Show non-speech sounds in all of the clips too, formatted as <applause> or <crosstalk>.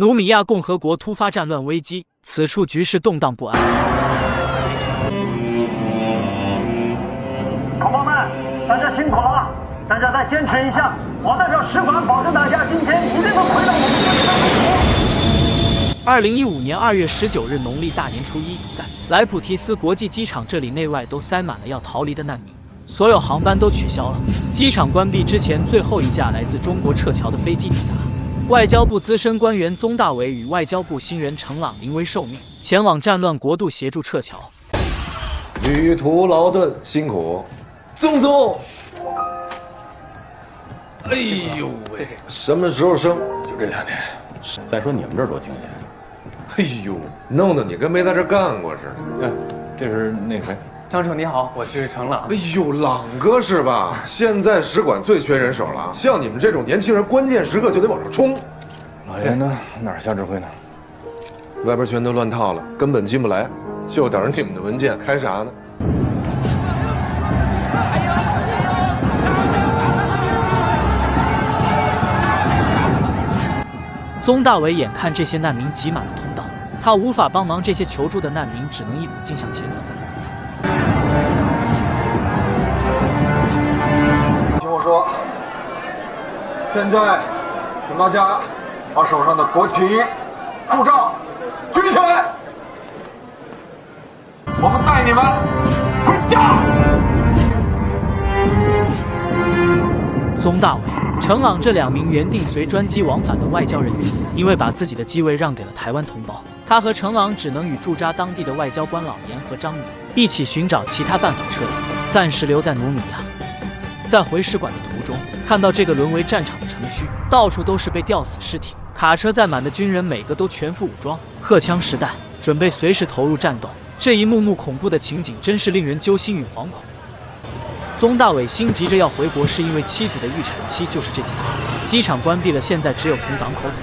努米亚共和国突发战乱危机，此处局势动荡不安。同胞们，大家辛苦了，大家再坚持一下。我代表使馆保证大家今天一定能回到我们自己的祖国。二零一五年二月十九日，农历大年初一，在莱普提斯国际机场，这里内外都塞满了要逃离的难民，所有航班都取消了。机场关闭之前，最后一架来自中国撤侨的飞机抵达。外交部资深官员宗大伟与外交部新人程朗临危受命，前往战乱国度协助撤侨。旅途劳顿，辛苦，宗总。哎呦喂，什么时候生？就这两天。再说你们这儿多清闲。哎呦，弄得你跟没在这干过似的。哎，这是那谁？张楚你好，我是程朗。哎呦，朗哥是吧？现在使馆最缺人手了，像你们这种年轻人，关键时刻就得往上冲。老爷呢？哪儿下指挥呢？外边全都乱套了，根本进不来，就等着你们的文件，开啥呢？宗大伟眼看这些难民挤满了通道，他无法帮忙这些求助的难民，只能一股劲向前走。现在，请大家把手上的国旗、护照举起来，我们带你们回家。宗大伟、程朗这两名原定随专机往返的外交人员，因为把自己的机位让给了台湾同胞，他和程朗只能与驻扎当地的外交官老严和张明一起寻找其他办法撤离，暂时留在努米亚。在回使馆的途中，看到这个沦为战场的城区，到处都是被吊死尸体，卡车载满的军人，每个都全副武装，荷枪实弹，准备随时投入战斗。这一幕幕恐怖的情景，真是令人揪心与惶恐。宗大伟心急着要回国，是因为妻子的预产期就是这几天。机场关闭了，现在只有从港口走。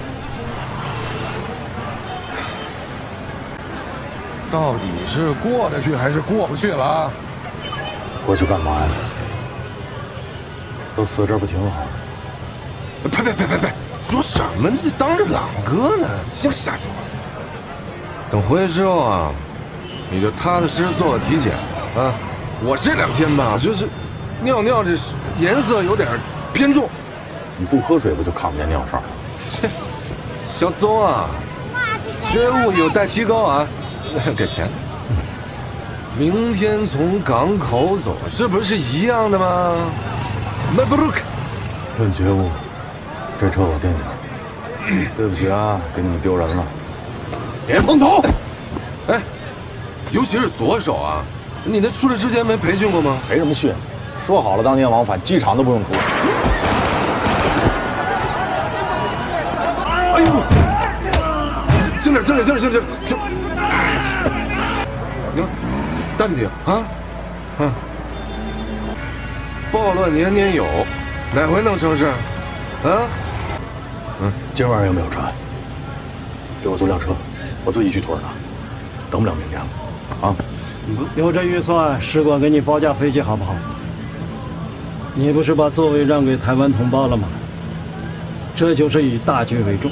到底是过得去还是过不去了？过去干嘛呀？都死这不挺好？呸呸呸呸呸！说什么？这当着朗哥呢，净瞎说。等回去之后啊，你就踏踏实实做个体检啊。我这两天吧，就是尿尿这颜色有点偏重。你不喝水不就看不见尿色？切，小宗啊，觉悟有待提高啊。<laughs> 给钱。明天从港口走，这不是一样的吗？迈布鲁克，论觉悟，这车我惦记。对不起啊，给你们丢人了。别碰头！哎，尤其是左手啊，你那出来之前没培训过吗？培什么训？说好了当年往返，机场都不用出。哎呦！轻点，轻点，轻点，轻点，轻！行，淡定啊！啊！暴乱年年有，哪回能成事？啊？嗯，今晚上有没有船？给我租辆车，我自己去土耳其，等不了明天了。啊？有这预算，使馆给你包架飞机好不好？你不是把座位让给台湾同胞了吗？这就是以大局为重。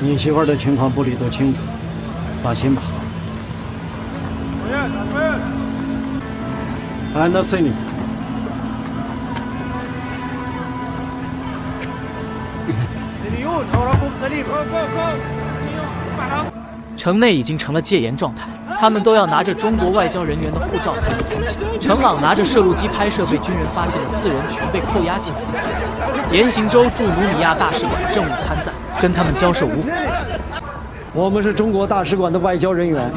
你媳妇的情况部里都清楚，放心吧。安德森尼。城内已经成了戒严状态，他们都要拿着中国外交人员的护照才能通行。程朗拿着摄录机拍摄，被军人发现的四人全被扣押起来。严行舟驻努米亚大使馆政务参赞，跟他们交涉无果。我们是中国大使馆的外交人员，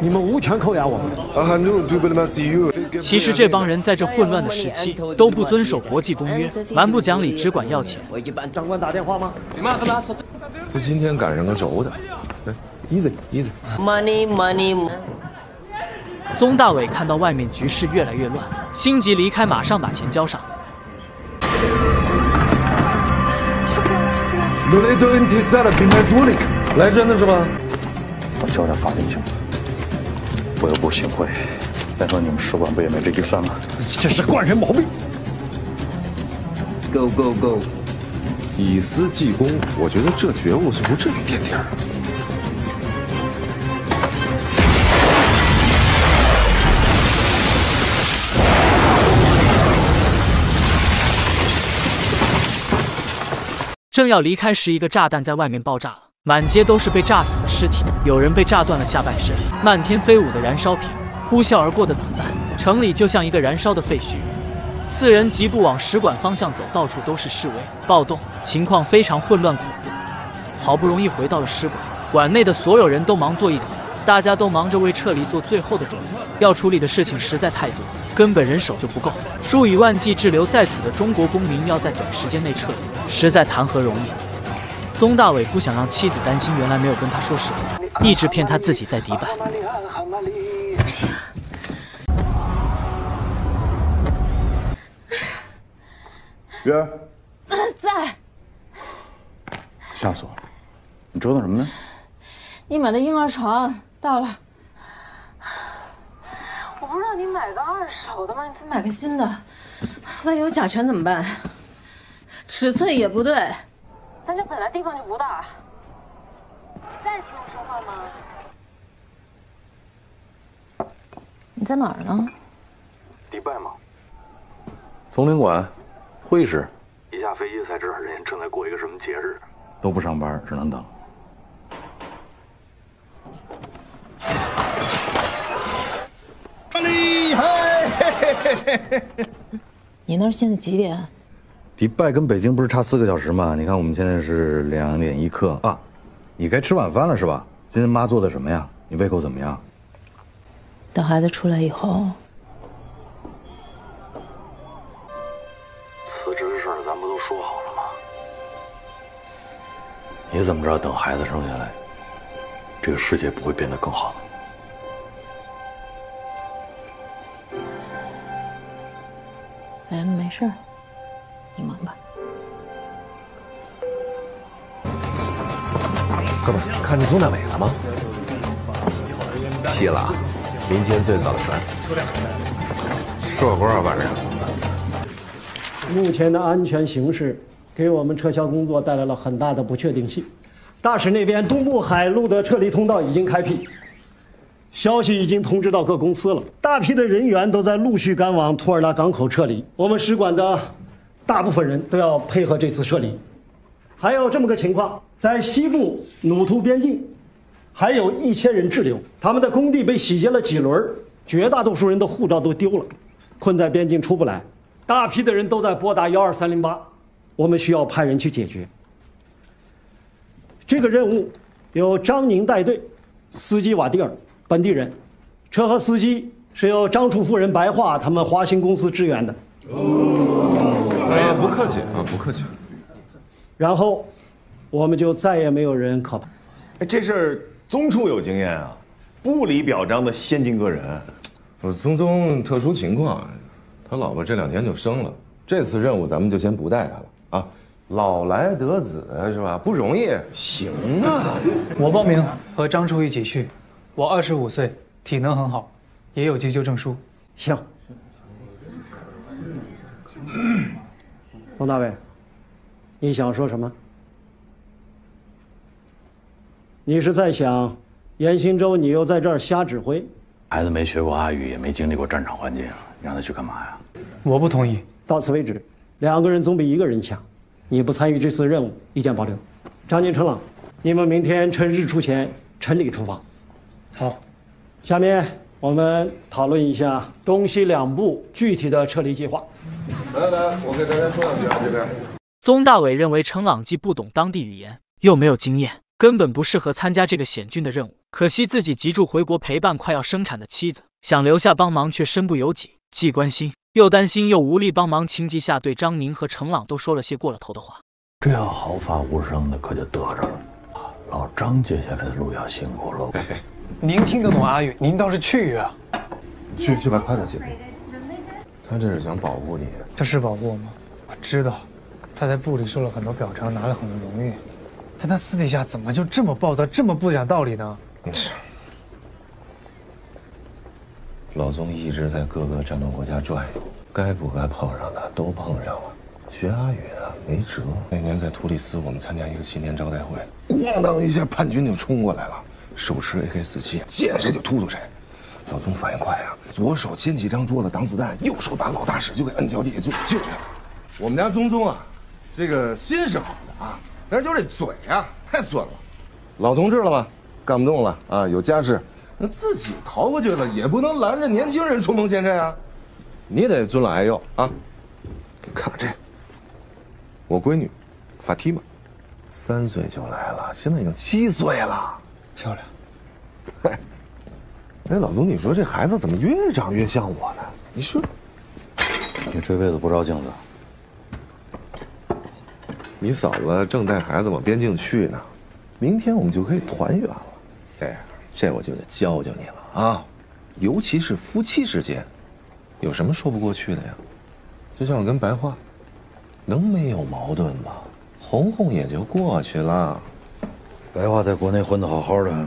你们无权扣押我们。其实这帮人在这混乱的时期都不遵守国际公约，蛮不讲理，只管要钱。长官打电话吗？这今天赶上个轴的，来，easy easy。Money money。宗大伟看到外面局势越来越乱，心急离开，马上把钱交上。来真的是吗？我交代法定去。我又不行贿。再说你们使馆不也没这预算吗？这是惯人毛病。Go go go！以私济公，我觉得这觉悟是不至于垫底儿。正要离开时，一个炸弹在外面爆炸了，满街都是被炸死的尸体，有人被炸断了下半身，漫天飞舞的燃烧瓶，呼啸而过的子弹，城里就像一个燃烧的废墟。四人疾步往使馆方向走，到处都是示威暴动，情况非常混乱恐怖。好不容易回到了使馆，馆内的所有人都忙作一团，大家都忙着为撤离做最后的准备。要处理的事情实在太多，根本人手就不够。数以万计滞留在此的中国公民要在短时间内撤离，实在谈何容易。宗大伟不想让妻子担心，原来没有跟他说实话，一直骗他自己在迪拜。月儿，在。吓死我了！你折腾什么呢？你买的婴儿床到了。我不是让你买个二手的吗？你非买个新的，万一有甲醛怎么办？尺寸也不对，咱家本来地方就不大。再听我说话吗？你在哪儿呢？迪拜吗？总领馆，会议室。一下飞机才知道人家正在过一个什么节日，都不上班，只能等。厉害！你那儿现在几点？迪拜跟北京不是差四个小时吗？你看我们现在是两点一刻啊，你该吃晚饭了是吧？今天妈做的什么呀？你胃口怎么样？等孩子出来以后，辞职的事儿咱不都说好了吗？你怎么知道等孩子生下来，这个世界不会变得更好呢？哎，没事儿，你忙吧。哥们儿，看见苏大伟了吗？批了，明天最早传。说过多少晚上？目前的安全形势给我们撤销工作带来了很大的不确定性。大使那边东部海路的撤离通道已经开辟，消息已经通知到各公司了，大批的人员都在陆续赶往图尔拉港口撤离。我们使馆的大部分人都要配合这次撤离。还有这么个情况，在西部努图边境，还有一千人滞留，他们的工地被洗劫了几轮，绝大多数人的护照都丢了，困在边境出不来。大批的人都在拨打幺二三零八，我们需要派人去解决。这个任务由张宁带队，司机瓦蒂尔，本地人，车和司机是由张楚夫人白桦他们华兴公司支援的。哎，不客气啊，不客气。然后，我们就再也没有人可怕。哎，这事儿宗处有经验啊，部里表彰的先进个人。我宗宗特殊情况，他老婆这两天就生了，这次任务咱们就先不带他了啊。老来得子是吧？不容易。行啊，<laughs> 我报名和张处一起去。我二十五岁，体能很好，也有急救证书。行。宋大伟，你想说什么？你是在想，严新洲你又在这儿瞎指挥？孩子没学过阿语，也没经历过战场环境，你让他去干嘛呀？我不同意。到此为止，两个人总比一个人强。你不参与这次任务，意见保留。张金、程朗，你们明天趁日出前晨里出发。好。下面我们讨论一下东西两部具体的撤离计划。来来，我给大家说两句啊，这边。宗大伟认为程朗既不懂当地语言，又没有经验，根本不适合参加这个险峻的任务。可惜自己急住回国陪伴快要生产的妻子，想留下帮忙却身不由己，既关心又担心又无力帮忙，情急下对张宁和程朗都说了些过了头的话。这要毫发无伤的，可就得着了。老张接下来的路要辛苦喽。您听得懂阿语，您倒是去啊！去去把快点写。他这是想保护你。他是保护我吗？我知道，他在部里受了很多表彰，拿了很多荣誉，但他私底下怎么就这么暴躁，这么不讲道理呢？老宗一直在各个战斗国家转悠，该不该碰上的都碰上了，学阿语的没辙。那年在突利斯，我们参加一个新年招待会，咣当一下，叛军就冲过来了，手持 AK 四七，见谁就突突谁。老宗反应快啊，左手牵起一张桌子挡子弹，右手把老大使就给摁脚底下就给救下了。我们家宗宗啊，这个心是好的啊，但是就这嘴啊太损了。老同志了吧，干不动了啊，有家室，那自己逃过去了，也不能拦着年轻人冲锋陷阵啊。你得尊老爱幼啊。看看这，我闺女，法蒂玛，三岁就来了，现在已经七岁了，漂亮。哎，哎，老总，你说这孩子怎么越长越像我呢？你说，你这辈子不照镜子。你嫂子正带孩子往边境去呢，明天我们就可以团圆了。哎，这我就得教教你了啊，尤其是夫妻之间，有什么说不过去的呀？就像我跟白桦，能没有矛盾吗？哄哄也就过去了。白桦在国内混得好好的，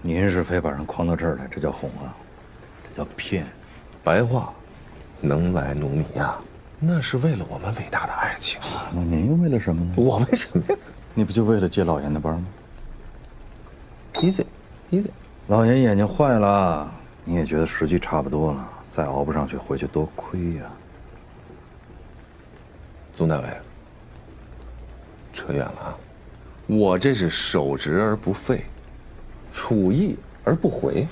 您是非把人诓到这儿来，这叫哄啊，这叫骗。白桦能来努米亚，那是为了我们伟大的爱情。那您又为了什么呢？我为什么呀？你不就为了接老严的班吗？Easy，Easy。老严眼睛坏了，你也觉得时机差不多了，再熬不上去，回去多亏呀。宗大伟，扯远了啊！我这是守职而不废，处役而不回。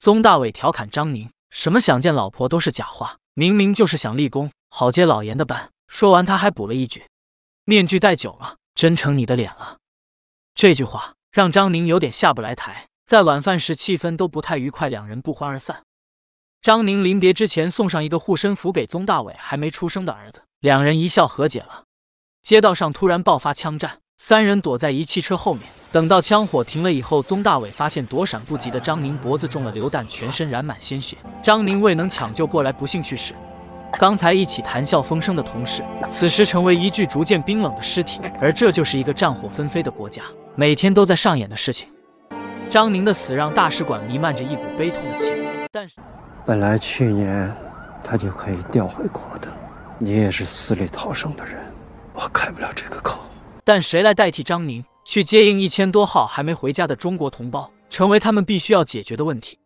宗大伟调侃张宁：“什么想见老婆都是假话，明明就是想立功，好接老严的班。”说完，他还补了一句：“面具戴久了，真成你的脸了。”这句话让张宁有点下不来台，在晚饭时气氛都不太愉快，两人不欢而散。张宁临别之前送上一个护身符给宗大伟还没出生的儿子，两人一笑和解了。街道上突然爆发枪战，三人躲在一汽车后面。等到枪火停了以后，宗大伟发现躲闪不及的张宁脖子中了流弹，全身染满鲜血。张宁未能抢救过来，不幸去世。刚才一起谈笑风生的同事，此时成为一具逐渐冰冷的尸体。而这就是一个战火纷飞的国家，每天都在上演的事情。张宁的死让大使馆弥漫着一股悲痛的气氛，但是。本来去年他就可以调回国的，你也是死里逃生的人，我开不了这个口。但谁来代替张宁去接应一千多号还没回家的中国同胞，成为他们必须要解决的问题。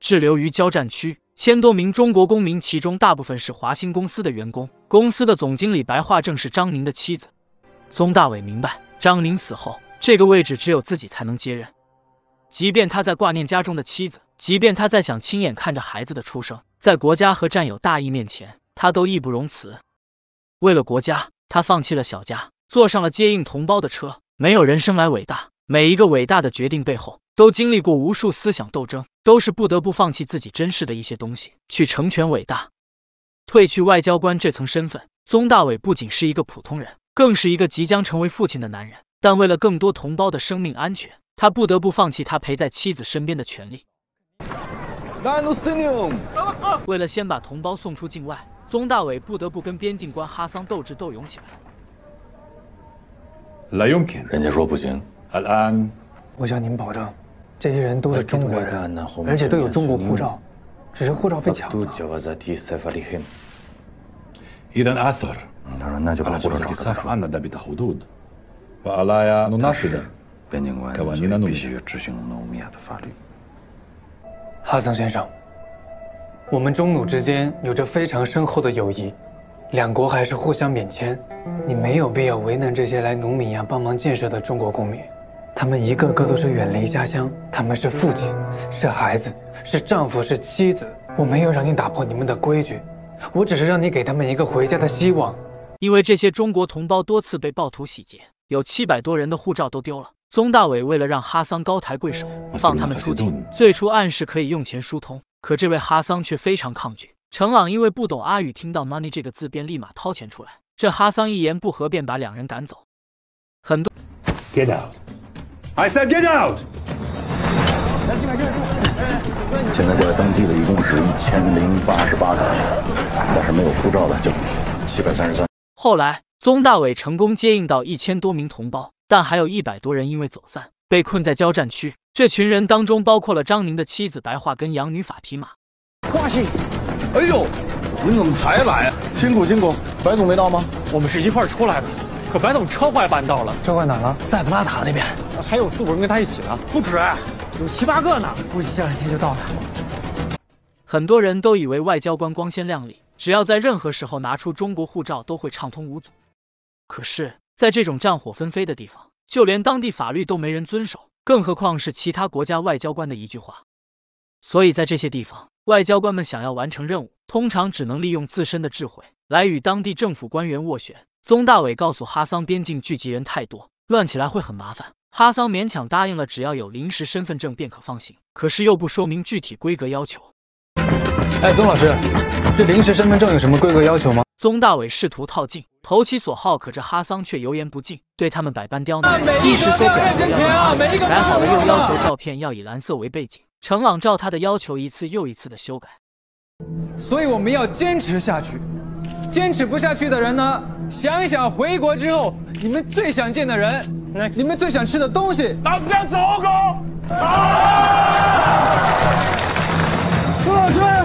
滞留于交战区千多名中国公民，其中大部分是华兴公司的员工。公司的总经理白桦正是张宁的妻子。宗大伟明白，张宁死后，这个位置只有自己才能接任，即便他在挂念家中的妻子。即便他在想亲眼看着孩子的出生，在国家和战友大义面前，他都义不容辞。为了国家，他放弃了小家，坐上了接应同胞的车。没有人生来伟大，每一个伟大的决定背后，都经历过无数思想斗争，都是不得不放弃自己珍视的一些东西，去成全伟大。褪去外交官这层身份，宗大伟不仅是一个普通人，更是一个即将成为父亲的男人。但为了更多同胞的生命安全，他不得不放弃他陪在妻子身边的权利。为了先把同胞送出境外，宗大伟不得不跟边境官哈桑斗智斗勇起来。人家说不行。我向您保证，这些人都是中国人，而且都有中国护照，只是护照被抢了。他说：“那就把护照找出边境官必须执行努米亚的法律。”哈桑先生，我们中努之间有着非常深厚的友谊，两国还是互相免签。你没有必要为难这些来努米亚帮忙建设的中国公民，他们一个个都是远离家乡，他们是父亲，是孩子，是丈夫，是妻子。我没有让你打破你们的规矩，我只是让你给他们一个回家的希望。因为这些中国同胞多次被暴徒洗劫，有七百多人的护照都丢了。宗大伟为了让哈桑高抬贵手，放他们出境，最初暗示可以用钱疏通，可这位哈桑却非常抗拒。程朗因为不懂阿语，听到 money 这个字便立马掏钱出来。这哈桑一言不合便把两人赶走。很多，get out！I said get out！现在过来登记的一共是一千零八十八个，但是没有护照的就七百三十三。后来，宗大伟成功接应到一千多名同胞。但还有一百多人因为走散被困在交战区，这群人当中包括了张宁的妻子白桦跟养女法提玛。花心，哎呦，您怎么才来啊？辛苦辛苦，白总没到吗？我们是一块出来的，可白总车坏半道了。车坏哪了？塞普拉塔那边，还有四五人跟他一起呢。不止，有七八个呢，估计这两天就到了。很多人都以为外交官光鲜亮丽，只要在任何时候拿出中国护照都会畅通无阻。可是，在这种战火纷飞的地方，就连当地法律都没人遵守，更何况是其他国家外交官的一句话。所以在这些地方，外交官们想要完成任务，通常只能利用自身的智慧来与当地政府官员斡旋。宗大伟告诉哈桑，边境聚集人太多，乱起来会很麻烦。哈桑勉强答应了，只要有临时身份证便可放行，可是又不说明具体规格要求。哎，宗老师，这临时身份证有什么规格要求吗？宗大伟试图套近，投其所好，可这哈桑却油盐不进，对他们百般刁难。一时说表格要拿改好了，又要求照片要以蓝色为背景。程朗照他的要求，一次又一次的修改。所以我们要坚持下去。坚持不下去的人呢，想一想回国之后你们最想见的人，你们最想吃的东西。老子想走狗。钟老师。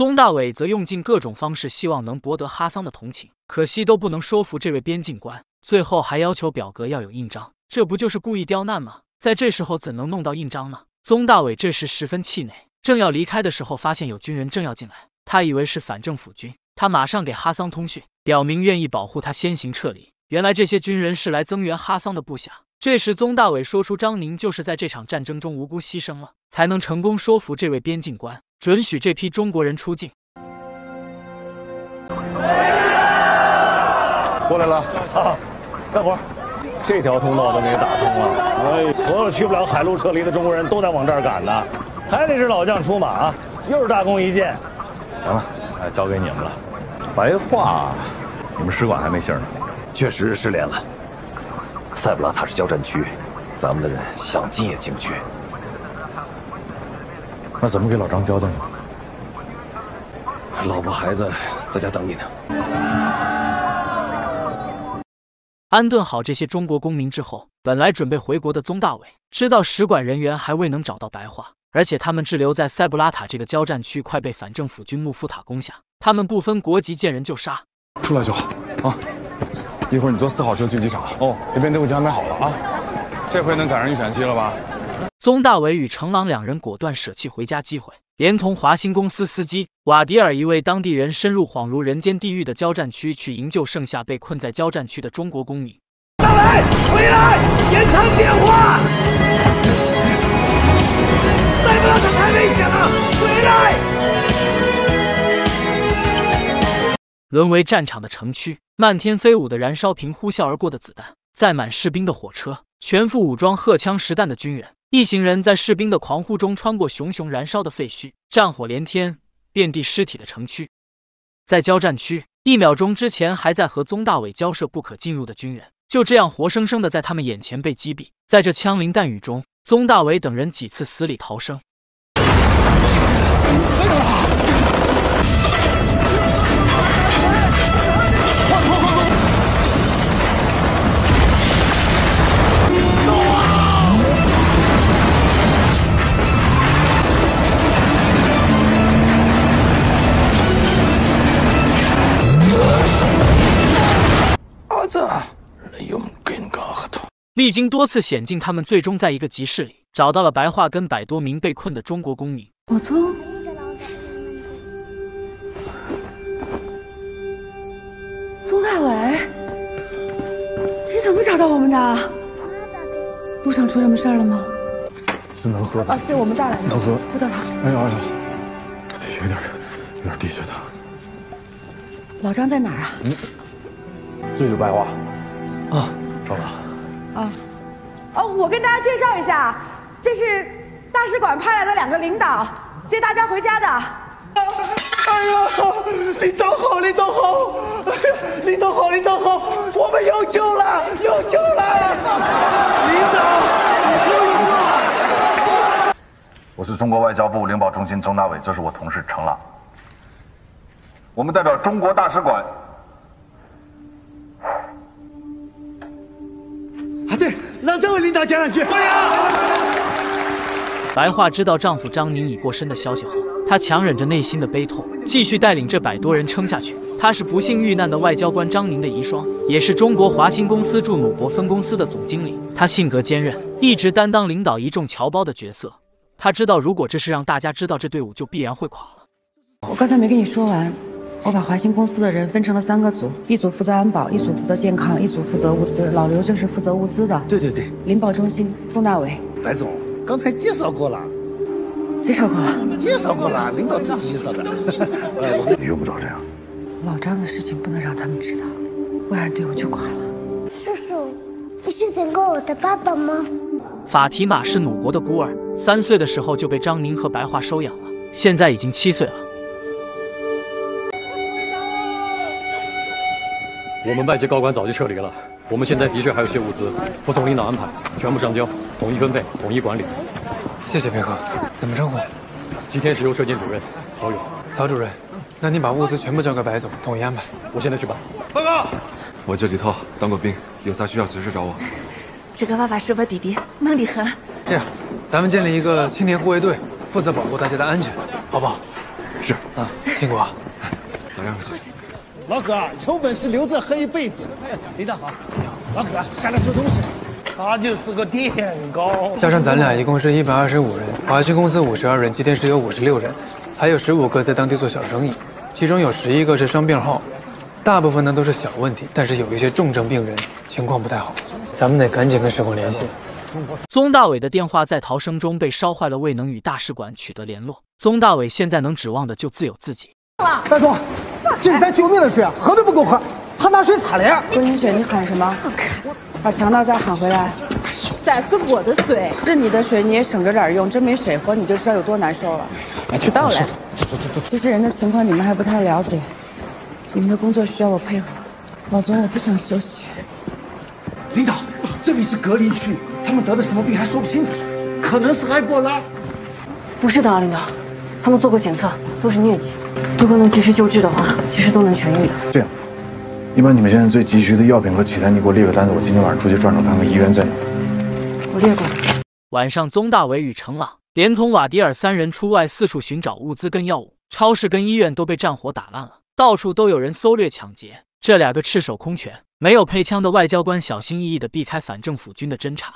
宗大伟则用尽各种方式，希望能博得哈桑的同情，可惜都不能说服这位边境官。最后还要求表格要有印章。这不就是故意刁难吗？在这时候怎能弄到印章呢？宗大伟这时十分气馁，正要离开的时候，发现有军人正要进来，他以为是反政府军，他马上给哈桑通讯，表明愿意保护他先行撤离。原来这些军人是来增援哈桑的部下。这时宗大伟说出张宁就是在这场战争中无辜牺牲了，才能成功说服这位边境官准许这批中国人出境。过来了，啊，干活。这条通道都给打通了，哎，所有去不了海路撤离的中国人都在往这儿赶呢，还得是老将出马，又是大功一件。行了，哎，交给你们了。白话，你们使馆还没信呢，确实是失联了。塞布拉塔是交战区，咱们的人想进也进不去。那怎么给老张交代呢？老婆孩子在家等你呢。安顿好这些中国公民之后，本来准备回国的宗大伟知道使馆人员还未能找到白桦，而且他们滞留在塞布拉塔这个交战区，快被反政府军穆夫塔攻下。他们不分国籍，见人就杀。出来就好啊！一会儿你坐四号车去机场哦。那边都已经安排好了啊。这回能赶上预选期了吧？宗大伟与程朗两人果断舍弃回家机会。连同华兴公司司机瓦迪尔一位当地人，深入恍如人间地狱的交战区，去营救剩下被困在交战区的中国公民。大伟，回来！延长电话！再不让他太危险了！回来！沦为战场的城区，漫天飞舞的燃烧瓶，呼啸而过的子弹，载满士兵的火车，全副武装、荷枪实弹的军人。一行人在士兵的狂呼中穿过熊熊燃烧的废墟，战火连天，遍地尸体的城区。在交战区，一秒钟之前还在和宗大伟交涉不可进入的军人，就这样活生生的在他们眼前被击毙。在这枪林弹雨中，宗大伟等人几次死里逃生。历经多次险境，他们最终在一个集市里找到了白桦跟百多名被困的中国公民。我宗，宗大伟，你怎么找到我们的？路上出什么事儿了吗？是能喝的啊，是我们带来的，能喝。葡萄糖。哎呀哎呀，有点有点低血糖。老张在哪儿啊？嗯，这就白话。啊，找到。啊，哦，我跟大家介绍一下，这是大使馆派来的两个领导接大家回家的。哎呦，领导好，领导好，领导好，领导好，我们有救了，有救了！领导，我是中国外交部领保中心钟大伟，这是我同事程朗，我们代表中国大使馆。让这位领导讲两句。对呀。白桦知道丈夫张宁已过身的消息后，她强忍着内心的悲痛，继续带领这百多人撑下去。她是不幸遇难的外交官张宁的遗孀，也是中国华兴公司驻努博分公司的总经理。她性格坚韧，一直担当领导一众侨胞的角色。她知道，如果这事让大家知道，这队伍就必然会垮了。我刚才没跟你说完。我把华兴公司的人分成了三个组，一组负责安保，一组负责健康，一组负责物资。老刘就是负责物资的。对对对，林保中心宗大伟。白总，刚才介绍过了。介绍过了。介绍过了，领导自己介绍的。<laughs> 你用不着这样。老张的事情不能让他们知道，不然队伍就垮了。叔叔，你是整过我的爸爸吗？法提玛是努国的孤儿，三岁的时候就被张宁和白桦收养了，现在已经七岁了。我们外界高管早就撤离了，我们现在的确还有些物资，服从领导安排，全部上交，统一分配，统一管理。谢谢配合。怎么称呼？吉天石油车间主任曹勇。曹主任，那你把物资全部交给白总，统一安排。我现在去办。报告。我叫李涛，当过兵，有啥需要随时找我。这个爸爸是我弟弟，孟礼恒。这样，咱们建立一个青年护卫队，负责保护大家的安全，好不好？是。啊，辛苦啊。早点回去。老葛，有本事留着喝一辈子。<laughs> 李大好，老葛下来收东西。他就是个电工。加上咱俩一共是一百二十五人，华兴公司五十二人，机电室有五十六人，还有十五个在当地做小生意，其中有十一个是伤病号，大部分呢都是小问题，但是有一些重症病人情况不太好，咱们得赶紧跟使馆联系。宗大伟的电话在逃生中被烧坏了，未能与大使馆取得联络。宗大伟现在能指望的就只有自己。白总。这是咱救命的水，喝都不够喝，他拿水擦脸。郭英雪，你喊什么？把强盗再喊回来。这是我的水，是你的水，你也省着点用。真没水喝，你就知道有多难受了。知道了。这些人的情况你们还不太了解，你们的工作需要我配合。老总，我不想休息。领导，这里是隔离区，他们得的什么病还说不清楚，可能是埃博拉。不是的，领导，他们做过检测，都是疟疾。如果能及时救治的话，其实都能痊愈的。这样，你把你们现在最急需的药品和器材，你给我列个单子，我今天晚上出去转转，看看医院在哪。我列过。晚上，宗大伟与程朗连同瓦迪尔三人出外四处寻找物资跟药物，超市跟医院都被战火打烂了，到处都有人搜掠抢劫。这两个赤手空拳、没有配枪的外交官小心翼翼地避开反政府军的侦查。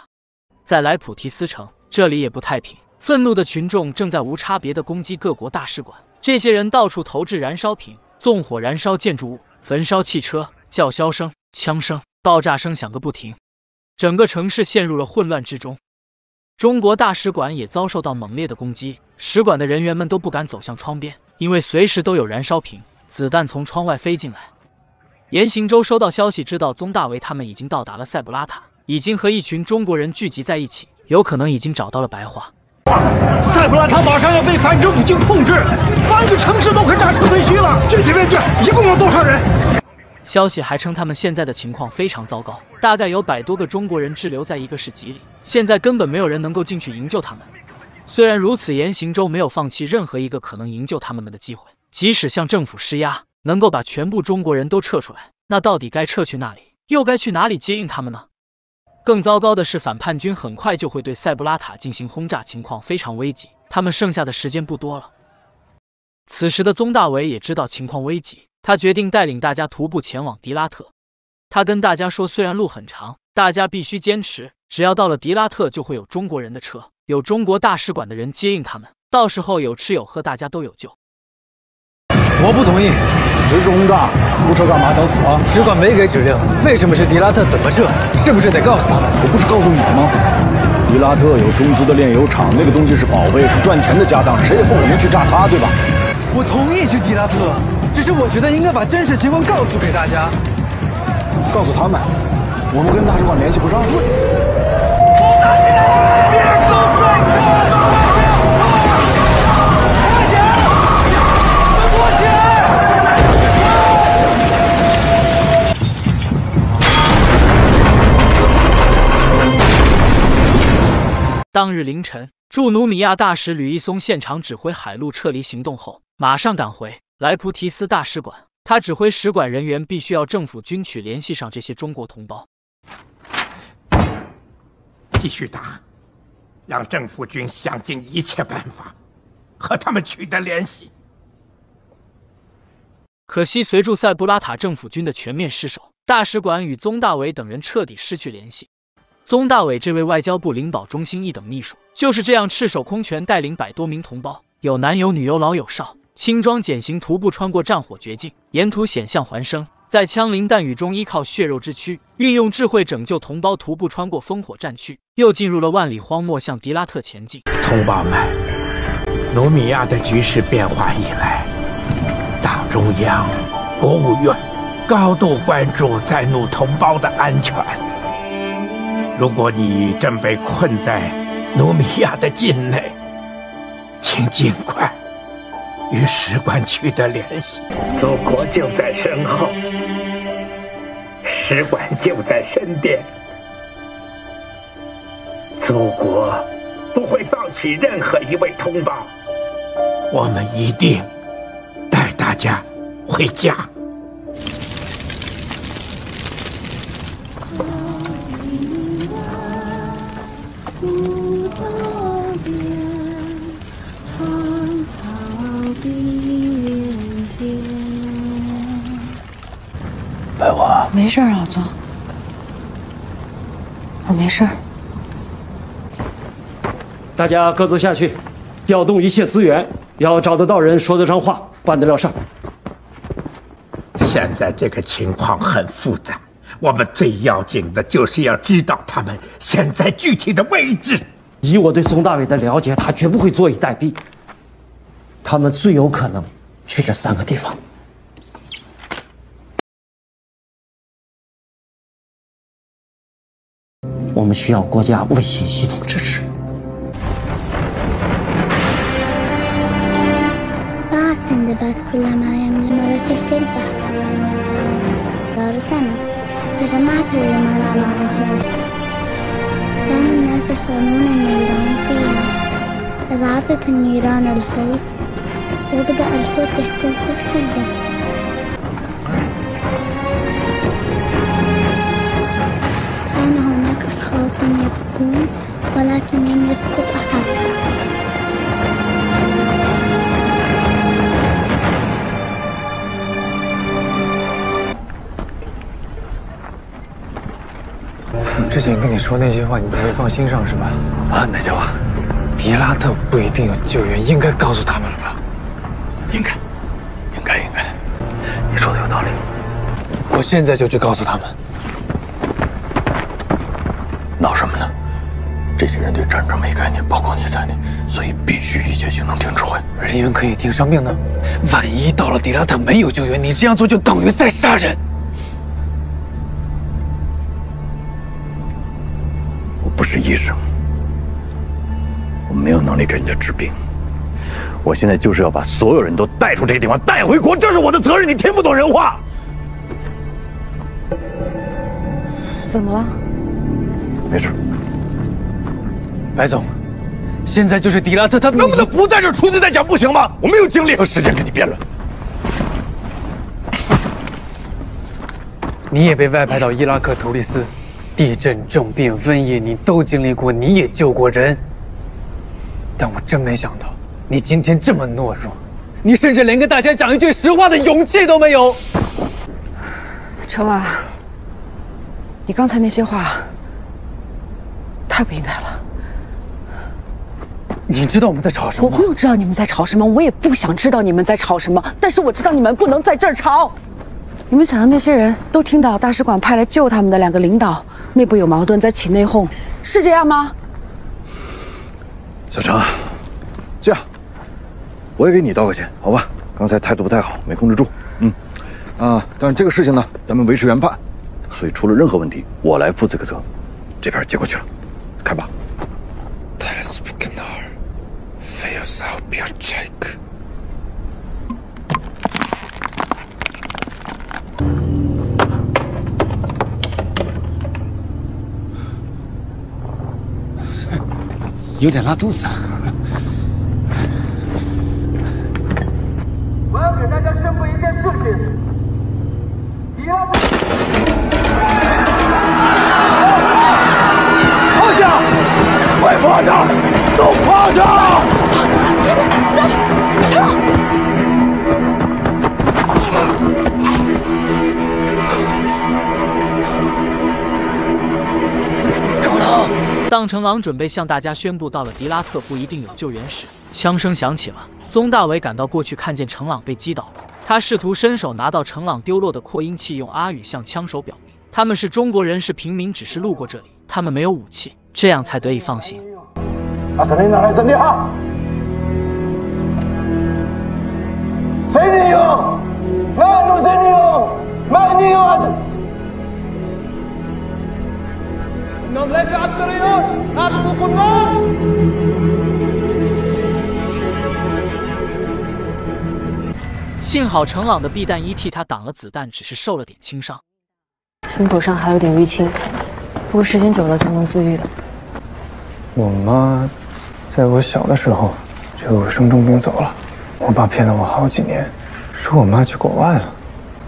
在莱普提斯城，这里也不太平，愤怒的群众正在无差别的攻击各国大使馆。这些人到处投掷燃烧瓶，纵火燃烧建筑物，焚烧汽车，叫嚣声、枪声、爆炸声响个不停，整个城市陷入了混乱之中。中国大使馆也遭受到猛烈的攻击，使馆的人员们都不敢走向窗边，因为随时都有燃烧瓶、子弹从窗外飞进来。严行舟收到消息，知道宗大为他们已经到达了塞布拉塔，已经和一群中国人聚集在一起，有可能已经找到了白桦。塞普拉他马上要被反政府军控制，半个城市都快炸成废墟了。具体位置一共有多少人？消息还称他们现在的情况非常糟糕，大概有百多个中国人滞留在一个市集里，现在根本没有人能够进去营救他们。虽然如此，严行舟没有放弃任何一个可能营救他们们的机会，即使向政府施压，能够把全部中国人都撤出来，那到底该撤去哪里，又该去哪里接应他们呢？更糟糕的是，反叛军很快就会对塞布拉塔进行轰炸，情况非常危急。他们剩下的时间不多了。此时的宗大伟也知道情况危急，他决定带领大家徒步前往迪拉特。他跟大家说，虽然路很长，大家必须坚持。只要到了迪拉特，就会有中国人的车，有中国大使馆的人接应他们，到时候有吃有喝，大家都有救。我不同意。这是轰炸，不撤干嘛？等死啊！只管没给指令，为什么是迪拉特？怎么撤？是不是得告诉他们？我不是告诉你了吗？迪拉特有中资的炼油厂，那个东西是宝贝，是赚钱的家当，谁也不可能去炸它，对吧？我同意去迪拉特，只是我觉得应该把真实情况告诉给大家，告诉他们，我们跟大使馆联系不上。当日凌晨，驻努米亚大使吕义松现场指挥海陆撤离行动后，马上赶回莱普提斯大使馆。他指挥使馆人员必须要政府军取联系上这些中国同胞。继续打，让政府军想尽一切办法和他们取得联系。可惜，随住塞布拉塔政府军的全面失守，大使馆与宗大伟等人彻底失去联系。宗大伟这位外交部领保中心一等秘书，就是这样赤手空拳带领百多名同胞，有男有女有老有少，轻装简行徒步穿过战火绝境，沿途险象环生，在枪林弹雨中依靠血肉之躯，运用智慧拯救同胞，徒步穿过烽火战区，又进入了万里荒漠，向迪拉特前进。同胞们，努米亚的局势变化以来，党中央、国务院高度关注在努同胞的安全。如果你正被困在努米亚的境内，请尽快与使馆取得联系。祖国就在身后，使馆就在身边，祖国不会放弃任何一位同胞。我们一定带大家回家。没事，老总，我没事。大家各自下去，调动一切资源，要找得到人，说得上话，办得了事儿。现在这个情况很复杂，我们最要紧的就是要知道他们现在具体的位置。以我对宋大伟的了解，他绝不会坐以待毙。他们最有可能去这三个地方。我们需要国家卫星系统支持。 ضاع سندباد كل ما يملي مرته في البحر دار سنة تجمعت الرمال على ظهره كان الناس يحرمون النيران فيها أزعفت النيران الحوت وبدأ الحوت يهتز في الدم أشخاص يبكون ولكن لم يسقط أحد 之前跟你说那些话，你都没放心上是吧？啊，哪些话？迪拉特不一定有救援，应该告诉他们了吧？应该，应该，应该。你说的有道理。我现在就去告诉他们。 这些人对战争没概念，包括你在内，所以必须一切行动听指挥。人员可以听伤病呢。万一到了迪拉特没有救援，你这样做就等于在杀人。我不是医生，我没有能力给人家治病。我现在就是要把所有人都带出这个地方，带回国，这是我的责任。你听不懂人话？怎么了？没事。白总，现在就是迪拉特他能不能不在这出去再讲不行吗？我没有精力和时间跟你辩论。你也被外派到伊拉克图利斯，地震、政变、瘟疫你都经历过，你也救过人。但我真没想到，你今天这么懦弱，你甚至连跟大家讲一句实话的勇气都没有。成啊，你刚才那些话太不应该了。你知道我们在吵什么吗我不用知道你们在吵什么，我也不想知道你们在吵什么。但是我知道你们不能在这儿吵。你们想让那些人都听到大使馆派来救他们的两个领导内部有矛盾，在起内讧，是这样吗？小程，这样，我也给你道个歉，好吧？刚才态度不太好，没控制住。嗯，啊，但是这个事情呢，咱们维持原判，所以出了任何问题，我来负这个责。这边接过去了，开吧。有点拉肚子。朗准备向大家宣布到了迪拉特不一定有救援时，枪声响起了。宗大伟赶到过去，看见程朗被击倒了，他试图伸手拿到程朗丢落的扩音器，用阿语向枪手表明他们是中国人，是平民，只是路过这里，他们没有武器，这样才得以放行。阿什你拿来阵地哈？谁利用？哪都谁利用？哪利用阿什？انهم ليسوا عسكريون اطلقوا النار 幸好程朗的避弹衣替他挡了子弹，只是受了点轻伤。胸口上还有点淤青，不过时间久了就能自愈的。我妈在我小的时候就生重病走了，我爸骗了我好几年，说我妈去国外了，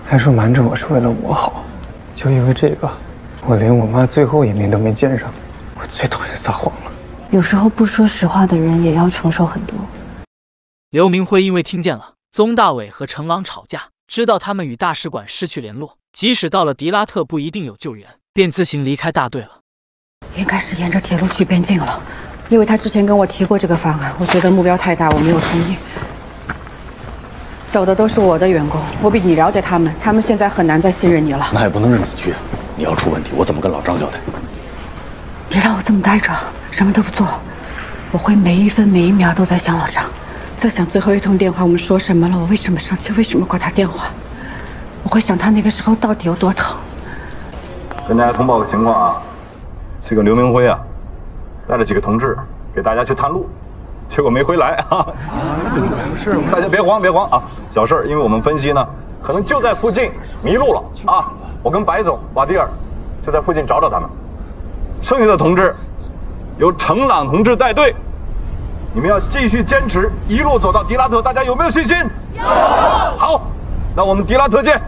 还说瞒着我是为了我好，就因为这个， 我连我妈最后一面都没见上。我最讨厌撒谎了。有时候不说实话的人也要承受很多。刘明辉因为听见了宗大伟和程朗吵架，知道他们与大使馆失去联络，即使到了迪拉特不一定有救援，便自行离开大队了。应该是沿着铁路去边境了，因为他之前跟我提过这个方案，我觉得目标太大，我没有同意。走的都是我的员工，我比你了解他们，他们现在很难再信任你了。那也不能让你去啊！你要出问题，我怎么跟老张交代？别让我这么待着，什么都不做。我会每一分每一秒都在想老张，在想最后一通电话我们说什么了，我为什么生气，为什么挂他电话。我会想他那个时候到底有多疼。跟大家通报个情况啊，这个刘明辉啊，带着几个同志给大家去探路，结果没回来啊。怎么回事？大家别慌别慌啊，小事儿，因为我们分析呢，可能就在附近迷路了啊。我跟白总、瓦迪尔就在附近找找他们。剩下的同志由程朗同志带队，你们要继续坚持，一路走到迪拉特，大家有没有信心？有。好，那我们迪拉特见。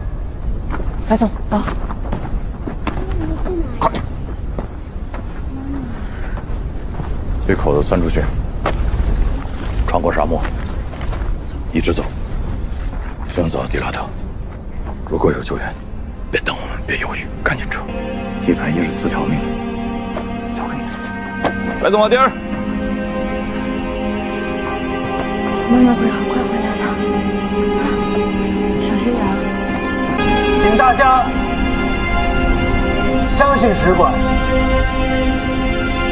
白总，走。这口子钻出去，穿过沙漠，一直走，先走到迪拉特。如果有救援，别等我们，别犹豫，赶紧撤。一百一十四条命，交给你了。白总，瓦迪尔。妈妈会很快回来的，小心点啊！请大家相信使馆，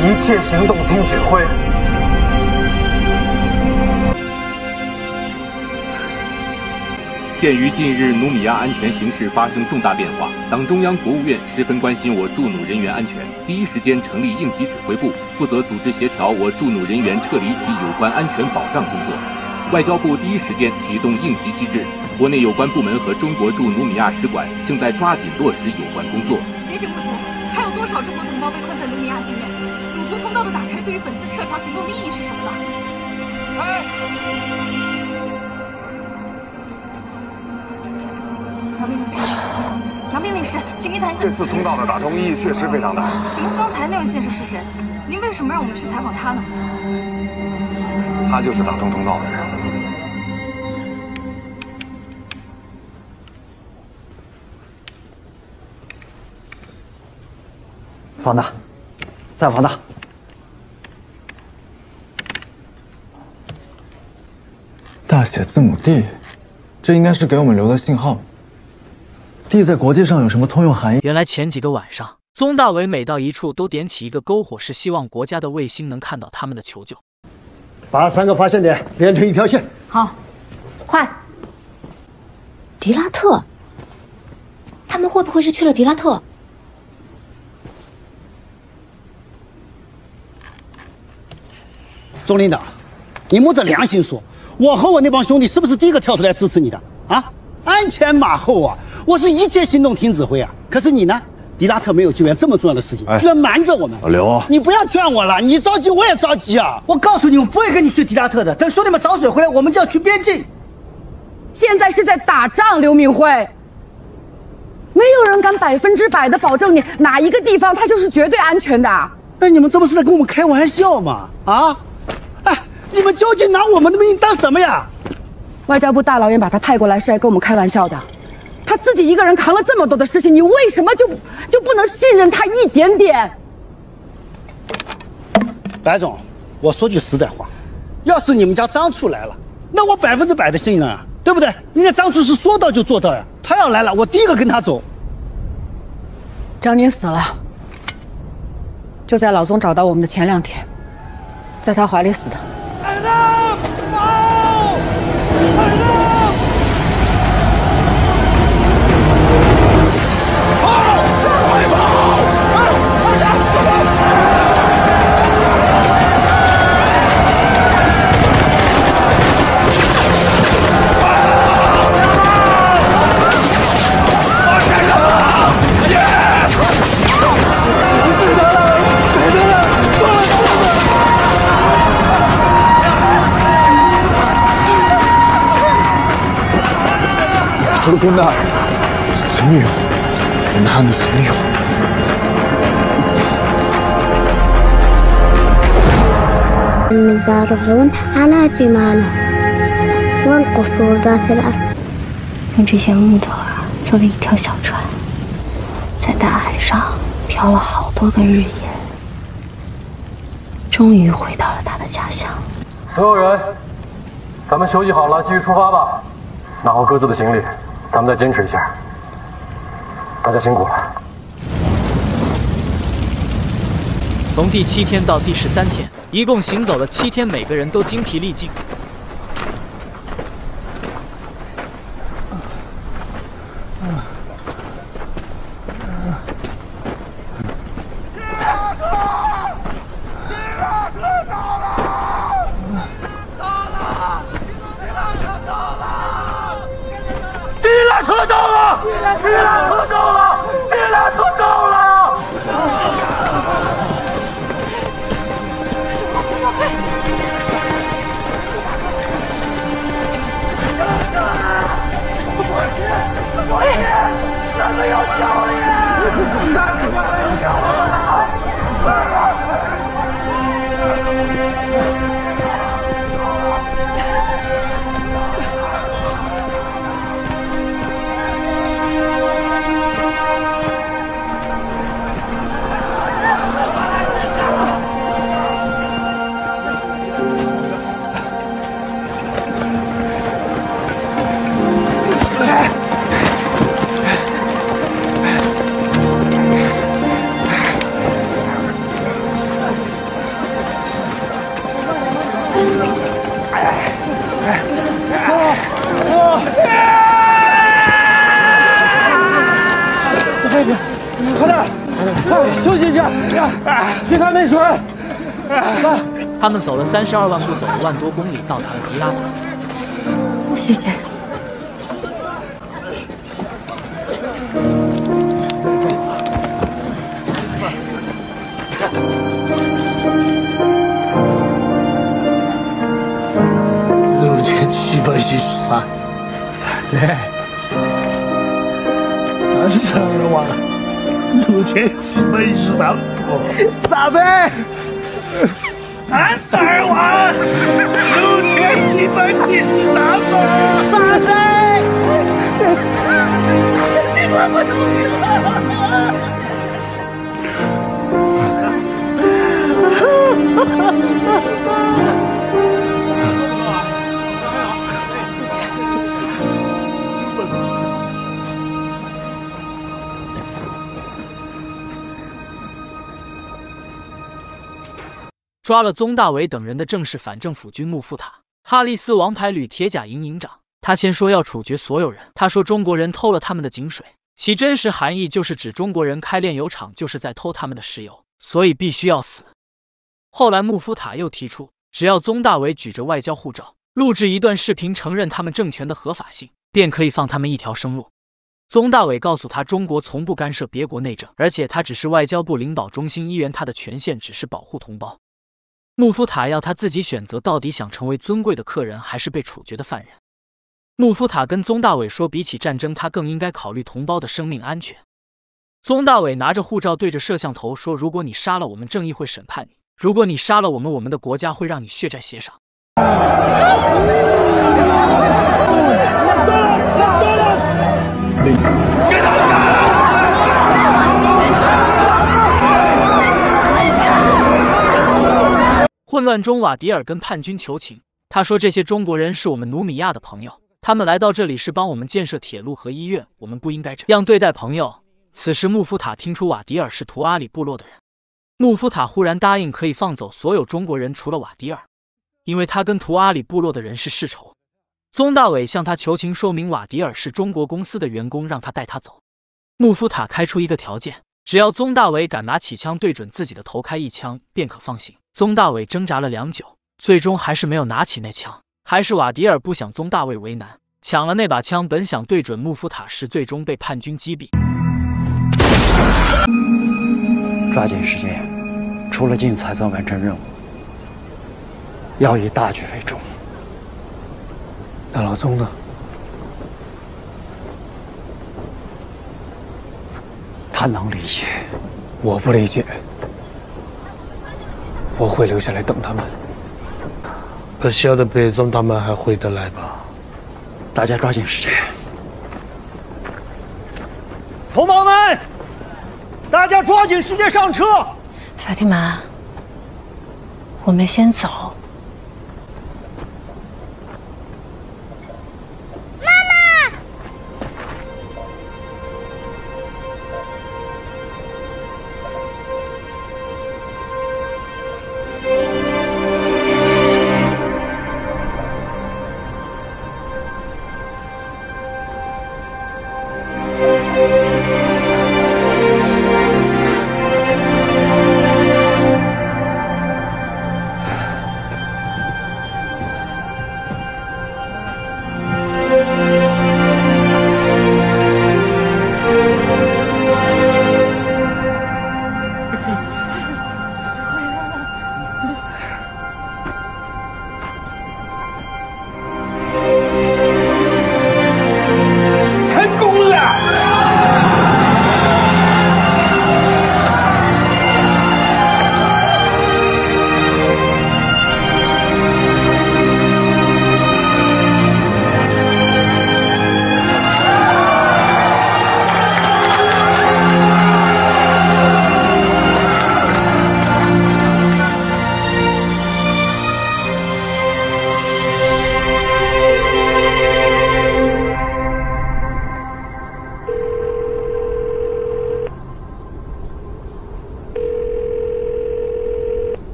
一切行动听指挥。鉴于近日努米亚安全形势发生重大变化，党中央、国务院十分关心我驻努人员安全，第一时间成立应急指挥部，负责组织协调我驻努人员撤离及有关安全保障工作。外交部第一时间启动应急机制，国内有关部门和中国驻努米亚使馆正在抓紧落实有关工作。截止目前，还有多少中国同胞被困在努米亚境内？鲁图通道的打开对于本次撤侨行动的意义是什么呢？杨斌律师，杨斌律师，请您谈一下。这次通道的打通意义确实非常大。请问刚才那位先生是谁？您为什么让我们去采访他呢？他就是打通通道的人。放大，再放大。大写字母 D，这应该是给我们留的信号。D 在国际上有什么通用含义？原来前几个晚上，宗大伟每到一处都点起一个篝火，是希望国家的卫星能看到他们的求救。把三个发现点连成一条线。好，快！迪拉特，他们会不会是去了迪拉特？总领导，你摸着良心说，我和我那帮兄弟是不是第一个跳出来支持你的啊？鞍前马后啊，我是一切行动听指挥啊。可是你呢？迪拉特没有救援这么重要的事情，居然瞒着我们。老刘，你不要劝我了，你着急我也着急啊！我告诉你，我不会跟你去迪拉特的。等兄弟们找水回来，我们就要去边境。现在是在打仗，刘明辉。没有人敢百分之百的保证你哪一个地方它就是绝对安全的。那你们这不是在跟我们开玩笑吗？啊？哎，你们究竟拿我们的命当什么呀？外交部大老远把他派过来是来跟我们开玩笑的。他自己一个人扛了这么多的事情，你为什么就就不能信任他一点点？白总，我说句实在话，要是你们家张处来了，那我百分之百的信任啊，对不对？人家张处是说到就做到呀，他要来了，我第一个跟他走。张军死了，就在老宗找到我们的前两天，在他怀里死的。真的，神力，哪里神力？ المزارعون على جمالهم والقصور ذات الأصل 用这些木头啊，做了一条小船，在大海上漂了好多个日夜，终于回到了他的家乡。所有人，咱们休息好了，继续出发吧。拿好各自的行李， 咱们再坚持一下。大家辛苦了。从第七天到第十三天，一共行走了七天，每个人都精疲力尽。快休息一下，先看那水。来，他们走了三十二万步，走了万多公里，到达了迪拉达。谢谢。六千七百一十三，啥子？三十二万 <laughs> 六千七百一十三步，啥子？三十二万六千七百一十三步，啥子？你快不努力了！抓了宗大伟等人的正是反政府军穆夫塔，哈利斯王牌旅铁甲营营长。他先说要处决所有人，他说中国人偷了他们的井水，其真实含义就是指中国人开炼油厂就是在偷他们的石油，所以必须要死。后来穆夫塔又提出，只要宗大伟举着外交护照，录制一段视频承认他们政权的合法性，便可以放他们一条生路。宗大伟告诉他，中国从不干涉别国内政，而且他只是外交部领保中心一员，他的权限只是保护同胞。穆夫塔要他自己选择，到底想成为尊贵的客人，还是被处决的犯人。穆夫塔跟宗大伟说，比起战争，他更应该考虑同胞的生命安全。宗大伟拿着护照对着摄像头说：“如果你杀了我们，正义会审判你；如果你杀了我们，我们的国家会让你血债血偿。”混乱中，瓦迪尔跟叛军求情，他说这些中国人是我们努米亚的朋友，他们来到这里是帮我们建设铁路和医院，我们不应该这样对待朋友。此时，穆夫塔听出瓦迪尔是图阿里部落的人，穆夫塔忽然答应可以放走所有中国人，除了瓦迪尔，因为他跟图阿里部落的人是世仇。宗大伟向他求情，说明瓦迪尔是中国公司的员工，让他带他走。穆夫塔开出一个条件，只要宗大伟敢拿起枪对准自己的头开一枪，便可放行。宗大伟挣扎了良久，最终还是没有拿起那枪。还是瓦迪尔不想宗大伟为难，抢了那把枪，本想对准穆夫塔时，最终被叛军击毙。抓紧时间，出了境才算完成任务。要以大局为重。那老宗呢？他能理解，我不理解。我会留下来等他们。不晓得白总他们还回得来吧？大家抓紧时间。同胞们，大家抓紧时间上车。法蒂玛，我们先走。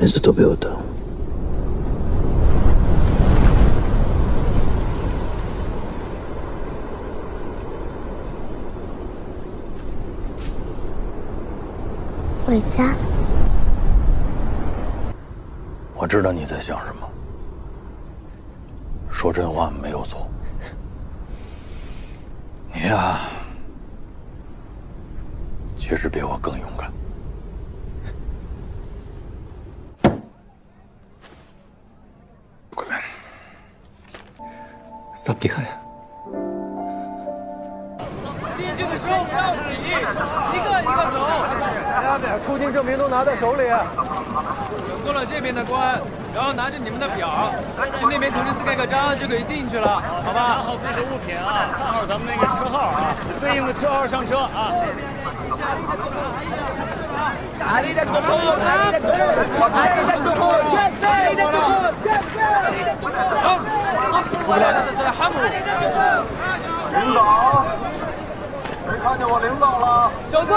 每次都被我耽误。回家。我知道你在想什么。说真话没有错。你呀，其实比我更勇敢。萨比汉。进去的时候不要挤，一个一个走。把出境证明都拿在手里。等过了这边的关，然后拿着你们的表，去那边图纸司盖个章就可以进去了，好吧？拿好自己的物品啊，看好咱们那个车号啊，对应的车号上车啊。领导，没看见我领导了？小宋，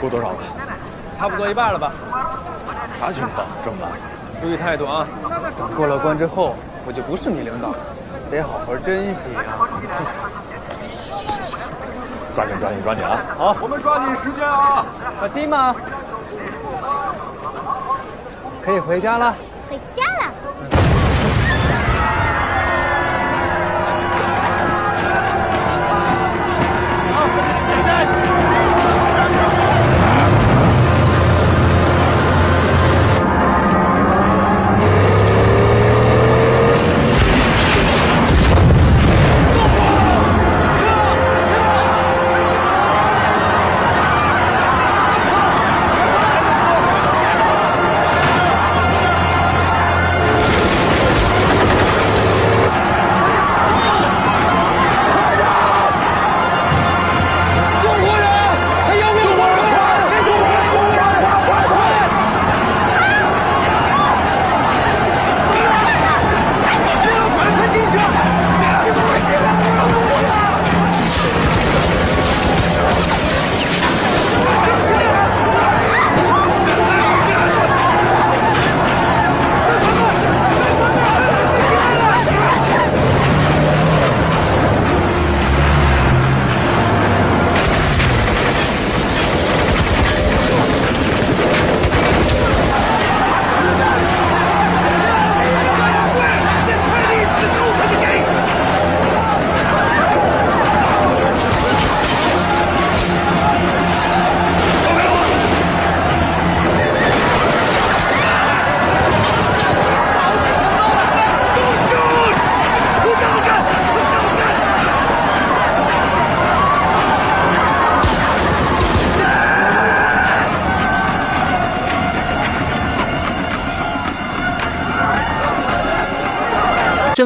过多少了？差不多一半了吧？啥情况？这么慢？注意态度啊！过了关之后，我就不是你领导了，得好好珍惜啊！抓紧，抓紧，抓紧啊！好，我们抓紧时间啊！法蒂玛，可以。回家了。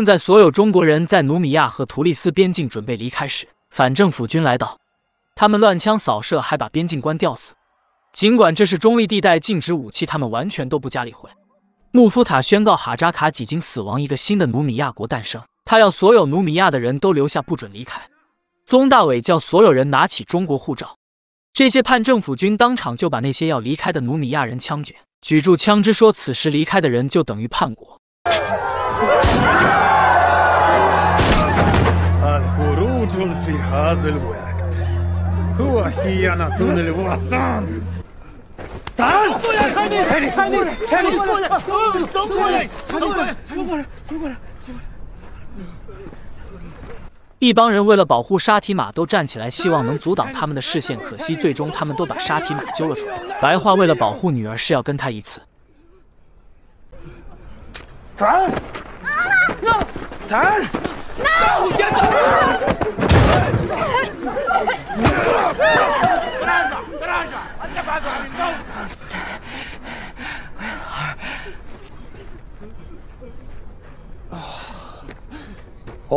正在所有中国人在努米亚和图利斯边境准备离开时，反政府军来到，他们乱枪扫射，还把边境官吊死。尽管这是中立地带，禁止武器，他们完全都不加理会。穆夫塔宣告哈扎卡几经死亡，一个新的努米亚国诞生。他要所有努米亚的人都留下，不准离开。宗大伟叫所有人拿起中国护照。这些叛政府军当场就把那些要离开的努米亚人枪决，举住枪支，说此时离开的人就等于叛国。一帮人为了保护沙提马，都站起来，希望能阻挡他们的视线。可惜，最终他们都把沙提马揪了出来。白话：为了保护女儿，是要跟他一次。转，转，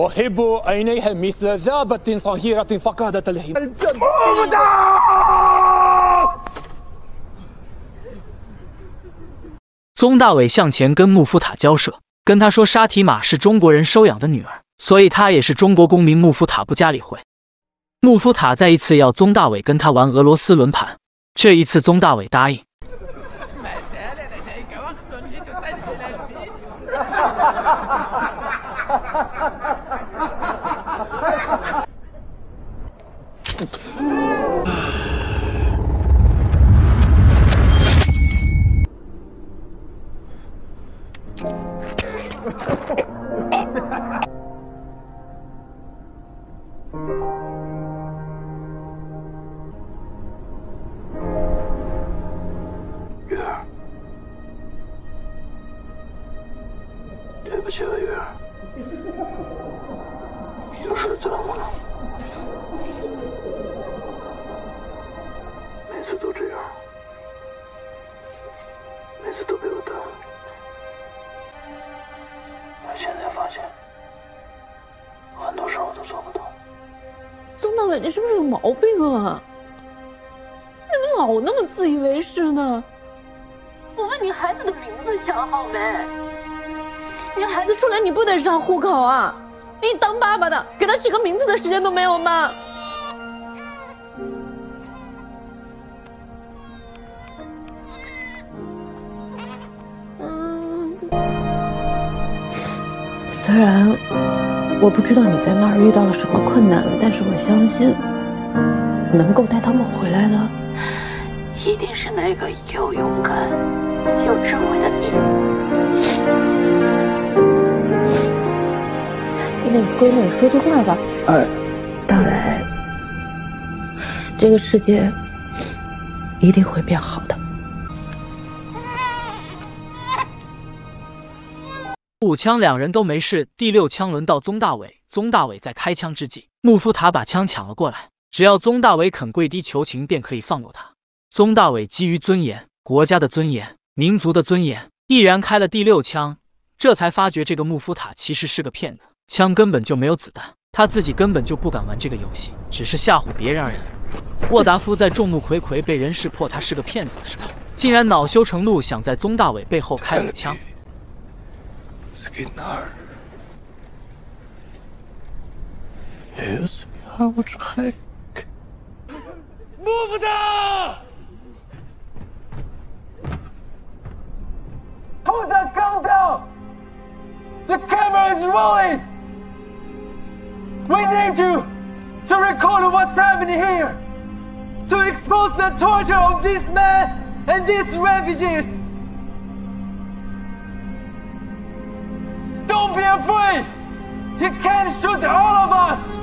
أحب عينيها مثل ذابة صغيرة فقادت الهيمة 宗大伟向前跟穆夫塔交涉，跟他说沙提玛是中国人收养的女儿， 所以他也是中国公民。穆夫塔布加里会。穆夫塔再一次要宗大伟跟他玩俄罗斯轮盘，这一次宗大伟答应。<laughs> 啊？你们老那么自以为是呢？我问你，孩子的名字想好没？你孩子出来，你不得上户口啊？你当爸爸的，给他取个名字的时间都没有吗？虽然我不知道你在那儿遇到了什么困难，但是我相信，能够带他们回来的，一定是那个又勇敢又智慧的你。跟那个闺女说句话吧，哎，大伟，这个世界一定会变好的。五枪两人都没事，第六枪轮到宗大伟。宗大伟在开枪之际，穆夫塔把枪抢了过来。只要宗大伟肯跪低求情，便可以放过他。宗大伟基于尊严、国家的尊严、民族的尊严，毅然开了第六枪。这才发觉这个穆夫塔其实是个骗子，枪根本就没有子弹，他自己根本就不敢玩这个游戏，只是吓唬别人而已。沃达夫在众目睽睽被人识破他是个骗子的时候，竟然恼羞成怒，想在宗大伟背后开五枪。Move! Put that gun! The camera is rolling! We need you to record what's happening here! To expose the torture of these men and these refugees! Don't be afraid! He can't shoot all of us!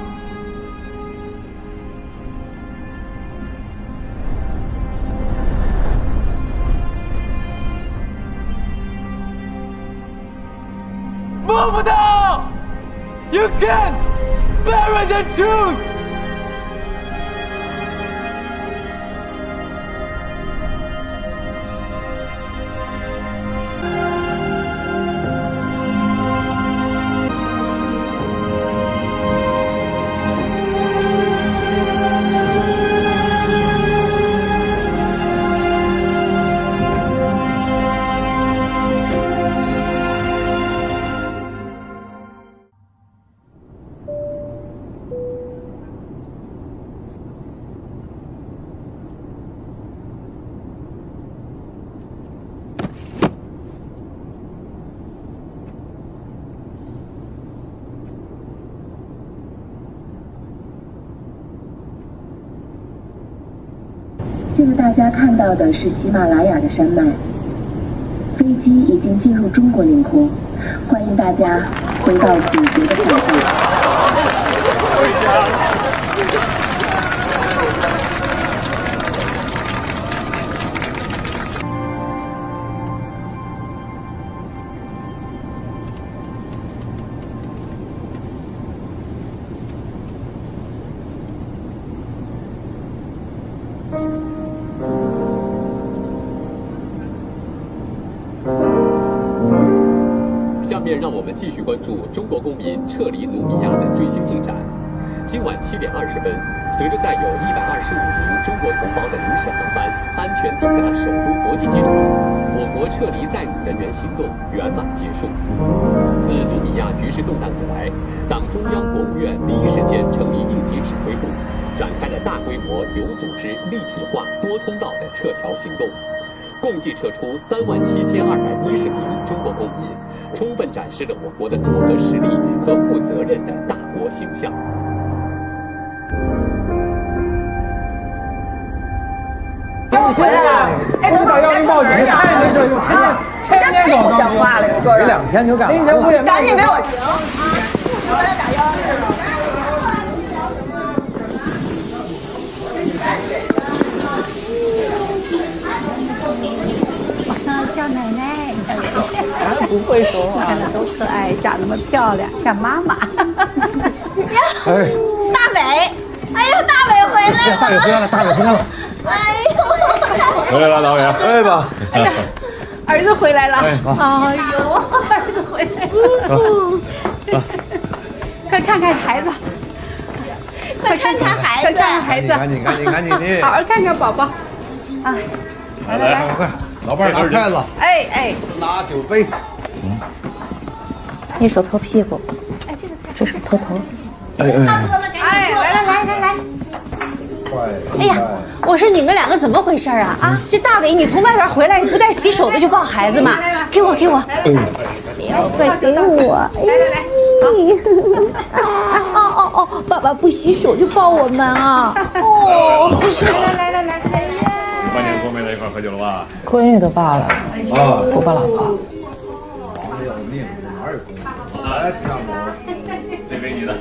Move now! You can't bury the truth! 大家看到的是喜马拉雅的山脉，飞机已经进入中国领空，欢迎大家回到祖国的怀抱。们继续关注中国公民撤离努米亚的最新进展。今晚七点二十分，随着载有一百二十五名中国同胞的临时航班安全抵达首都国际机场，我国撤离在努人员行动圆满结束。自努米亚局势动荡以来，党中央、国务院第一时间成立应急指挥部，展开了大规模、有组织、立体化、多通道的撤侨行动。共计撤出三万七千二百一十名中国公民，充分展示了我国的综合实力和负责任的大国形象。你回来了！哎，等打幺零报警，太没事用，天天天天搞像话了，你说这。两天就干明天五点赶紧给我停！我来打幺叫奶奶，不会说话，看着多可爱，长那么漂亮，像妈妈。哎，大伟，哎呦，大伟回来了！大伟回来了，大伟回来了。哎呦，回来了，导演。哎吧，儿子回来了。哎哎呦，儿子回来了。快看看孩子，快看看孩子，快看看孩子，赶紧赶紧赶紧的好好看看宝宝。啊，来来来，快快，老伴儿拿筷子，哎哎，拿酒杯。一手托屁股，这手托头。哎哎，哎，来来来来来。哎呀，我说你们两个怎么回事啊？啊，这大伟，你从外边回来不带洗手的就抱孩子吗？给我，给我，快给我！来来来，哦哦哦，爸爸不洗手就抱我们啊！哦，来来来来来，八年多没在一块喝酒了吧？闺女都抱了，不抱老婆。来大这杯你的